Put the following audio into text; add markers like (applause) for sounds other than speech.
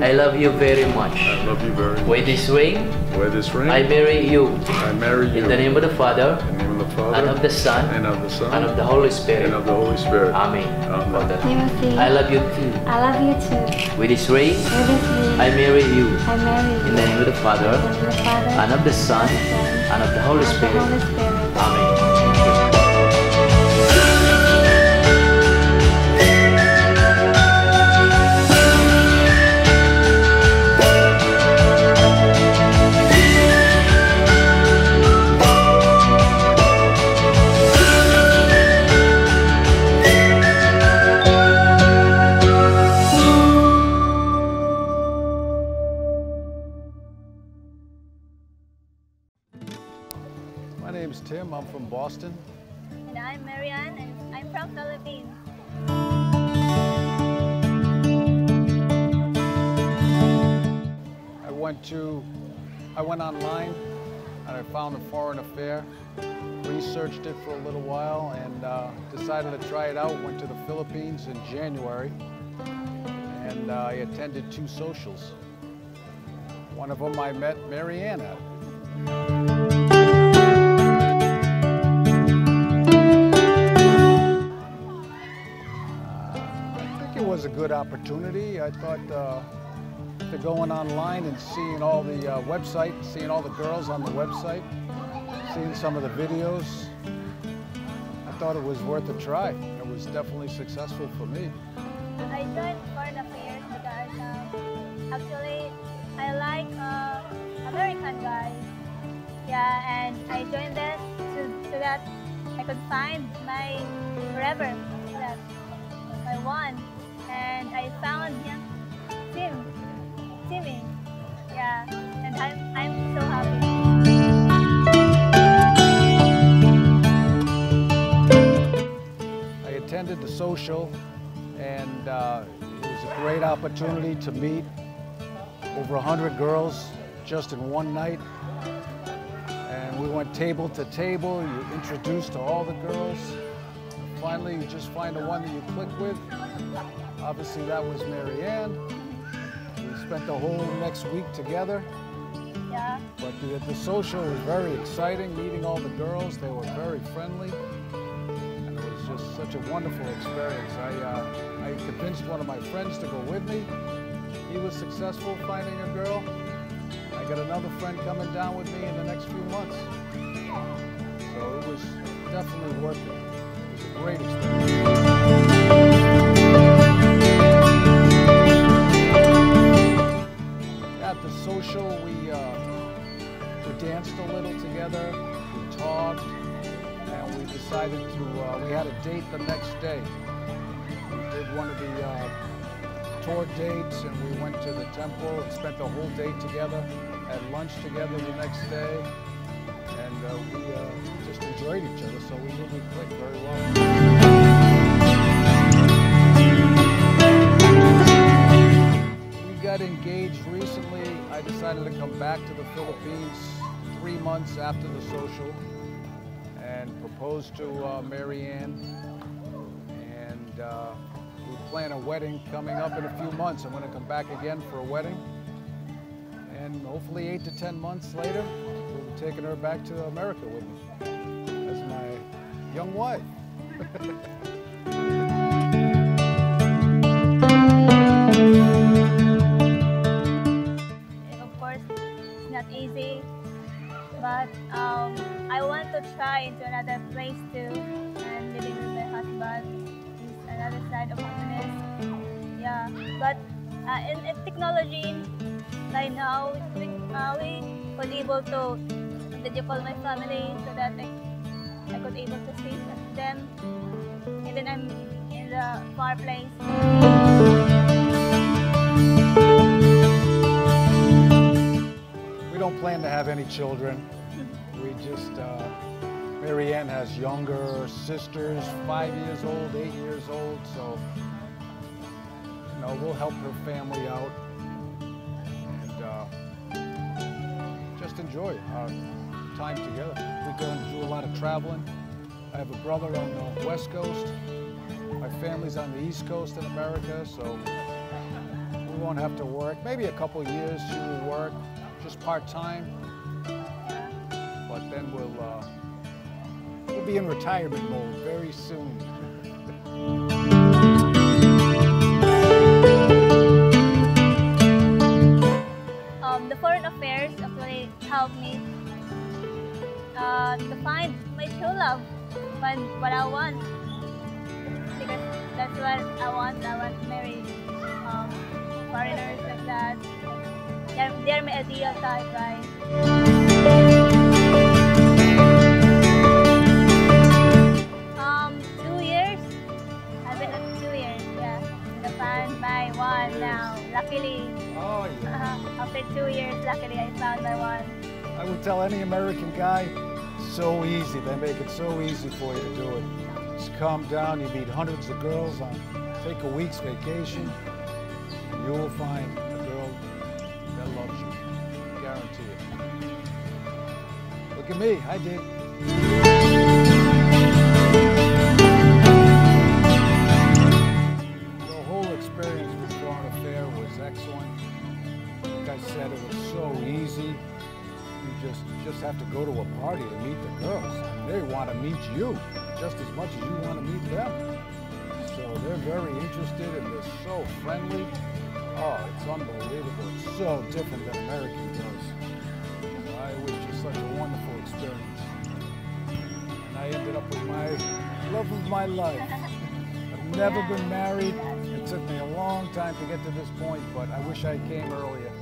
Mary I love you very much. I love you very much. With this ring, Wear this ring. I marry you. I marry you. In the name of the Father, In the name of the Father, and of the Son, and of the Son, and of the Holy Spirit. and of the Holy Spirit. Amen. Amen. Father. Timothy, I love you too. I love you too. With this ring, With this ring, I marry you. I marry you. In the name of the Father, In the name of the Father, and of the Son, and of the Holy and of the Holy Spirit. Amen. Name's Tim. I'm from Boston. And I'm Mary Ann, and I'm from Philippines. I went to, I went online and I found a foreign affair, researched it for a little while and uh, decided to try it out. Went to the Philippines in January and uh, I attended two socials. One of them I met Mary Ann was a good opportunity. I thought uh, going online and seeing all the uh, website, seeing all the girls on the website, seeing some of the videos, I thought it was worth a try. It was definitely successful for me. I joined Foreign Affairs because um, actually I like uh, American guys. Yeah, and I joined this so, that I could find my forever, that I one. And I found him, Tim, Timmy. Yeah, and I'm, I'm so happy. I attended the social and uh, it was a great opportunity to meet over 100 girls just in one night. And we went table to table, you introduced to all the girls. Finally, you just find the one that you click with. Obviously, that was Mary Ann. We spent the whole next week together. Yeah. But the, the social was very exciting, meeting all the girls. They were very friendly. And it was just such a wonderful experience. I, uh, I convinced one of my friends to go with me. He was successful finding a girl. I got another friend coming down with me in the next few months. So it was definitely worth it. It was a great experience. Social, we, uh, we danced a little together, we talked, and we decided to, uh, we had a date the next day. We did one of the uh, tour dates and we went to the temple and spent the whole day together, had lunch together the next day, and uh, we uh, just enjoyed each other, so we really clicked very well. Got engaged recently. I decided to come back to the Philippines three months after the social and proposed to uh, Mary Ann. And uh, we plan a wedding coming up in a few months. I'm going to come back again for a wedding. And hopefully, eight to 10 months later, we'll be taking her back to America with me as my young wife. (laughs) not easy, but um, I want to try into another place too, and living with my husband is another side of happiness. Yeah, but uh, in, in technology, right now, we, uh, able to video call my family so that I, I could able to see them, even I'm in the far place. Don't plan to have any children. We just, uh, Mary Ann has younger sisters, five years old, eight years old, so, you know, we'll help her family out and uh, just enjoy our time together. We're going to do a lot of traveling. I have a brother on the West Coast. My family's on the East Coast in America, so we won't have to work. Maybe a couple years she will work, just part time. But then we'll uh, we'll be in retirement mode very soon. Um, the foreign affairs actually helped me uh, to find my true love, find what I want. Because that's what I want. I want to marry um, foreigners like that. They're, my ideal type, right? Um, two years. I've been at two years, yeah. I found my one now. Luckily, Oh yeah. uh, after two years, luckily I found my one. I would tell any American guy, so easy. They make it so easy for you to do it. Just calm down. You meet hundreds of girls on take a week's vacation, and you will find at me. I did. The whole experience with Foreign Affair was excellent. Like I said, it was so easy. You just just have to go to a party to meet the girls. They want to meet you just as much as you want to meet them. So they're very interested and they're so friendly. Oh, it's unbelievable. It's so different than American girls. My love of my life. I've never been married. It took me a long time to get to this point, but I wish I came earlier.